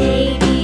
baby.